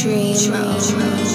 Dream.